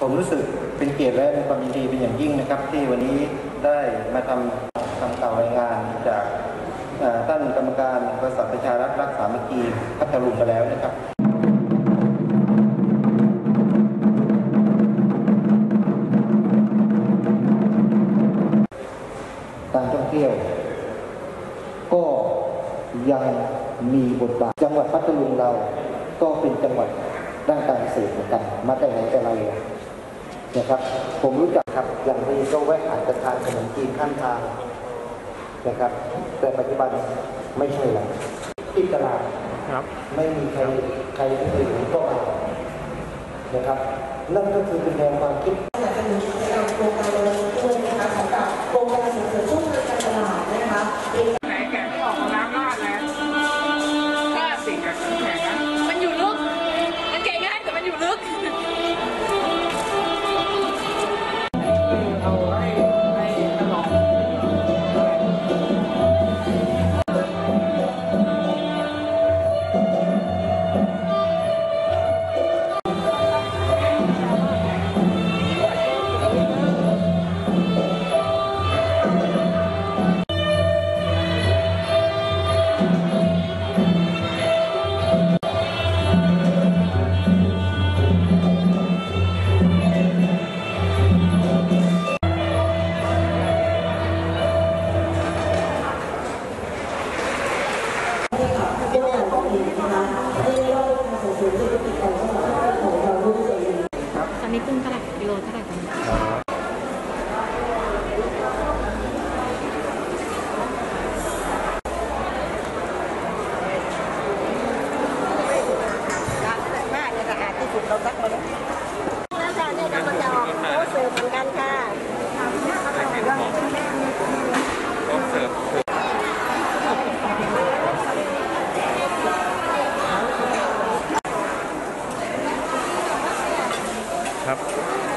ผมรู้สึกเป็นเกียรติและมีความยินดีเป็นอย่างยิ่งนะครับ ที่วันนี้ได้มาทำทำข่าวรายงานจากท่านกรรมการบริษัทประชารัฐรักษามกีพัทลุงไปแล้วนะครับการท่องเที่ยว ก็ยังมีบทบาทจังหวัดพัทลุงเราก็เป็นจังหวัดด้านการเกษตรเหมือนกันมาแต่ไหนแต่ไรเลย นะครับ ผมรู้จักครับอย่างนี้ก็แวะอาจจะทานขนมจีนข้างทางนะครับ แต่ปัจจุบันไม่ใช่แล้วที่ตลาดครับ ไม่มีใครใครอื่นก็มานะครับนั่นก็คือเป็นแนวความคิดสนับสนุนกิจกรรมโครงการ นี้กุ้งเท่าไหร่กิโลเท่าไหร่ตอนนี้ ครับ